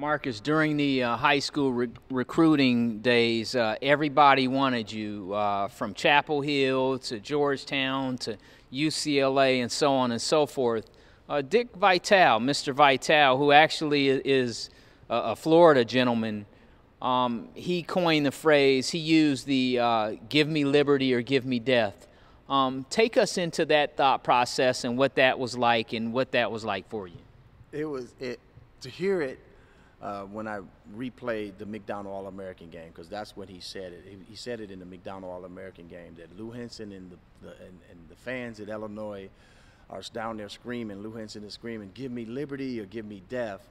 Marcus, during the uh, high school re- recruiting days, uh, everybody wanted you uh, from Chapel Hill to Georgetown to UCLA and so on and so forth. Uh, Dick Vitale, Mr. Vitale, who actually is a, a Florida gentleman, um, he coined the phrase, he used the uh, give me liberty or give me death. Um, take us into that thought process and what that was like and what that was like for you. It was it to hear it uh, when I replayed the McDonald All American game, because that's when he said it. He, he, said it in the McDonald All American game that Lou Henson and the, the and, and, the fans at Illinois are down there screaming. Lou Henson is screaming, "Give me liberty or give me death,"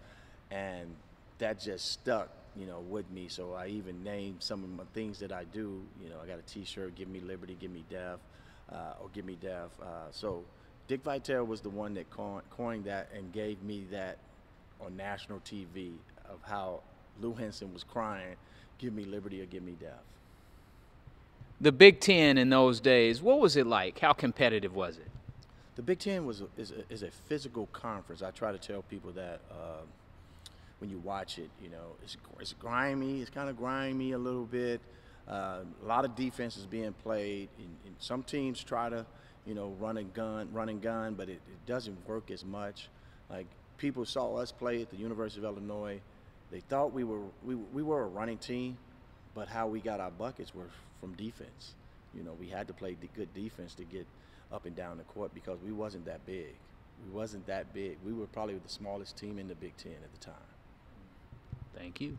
and that just stuck, you know, with me. So I even named some of the things that I do. You know, I got a T-shirt, "Give me liberty, give me death," uh, or "Give me death." Uh, so Dick Vitale was the one that coined that and gave me that on national TV of how Lou Henson was crying, "Give me liberty or give me death." The Big Ten in those days, what was it like? How competitive was it? The Big Ten was is, a, is a physical conference. I try to tell people that uh, when you watch it, you know, it's, it's grimy. It's kind of grimy a little bit. Uh, a lot of defense is being played. And, and some teams try to, you know, run and gun, run and gun, but it, it doesn't work as much. Like people saw us play at the University of Illinois they thought we were we, we were a running team, but how we got our buckets were from defense. You know, we had to play the good defense to get up and down the court because we wasn't that big. We wasn't that big. We were probably the smallest team in the Big Ten at the time. Thank you.